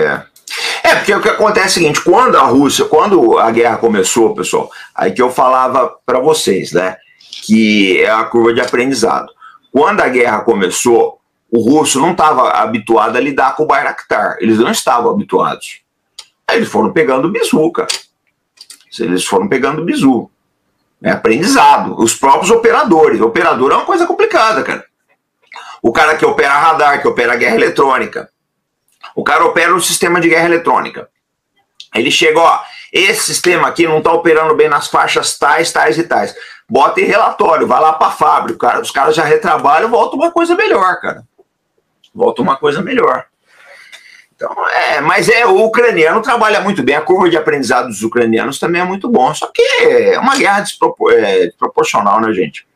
É. É, porque o que acontece é o seguinte, quando a Rússia, quando a guerra começou, pessoal, aí que eu falava para vocês, né, que é a curva de aprendizado. Quando a guerra começou, o russo não estava habituado a lidar com o Bayraktar, eles não estavam habituados. Aí eles foram pegando o bisu, cara. Eles foram pegando o bisu. É aprendizado. Os próprios operadores. Operador é uma coisa complicada, cara. O cara que opera radar, que opera guerra eletrônica, o cara opera um sistema de guerra eletrônica. Ele chega, ó, esse sistema aqui não está operando bem nas faixas tais, tais e tais. Bota em relatório, vai lá para a fábrica, cara, os caras já retrabalham, volta uma coisa melhor, cara. Volta uma coisa melhor. Então, é, mas é, o ucraniano trabalha muito bem, a curva de aprendizado dos ucranianos também é muito bom, só que é uma guerra despropor, é, desproporcional, né, gente?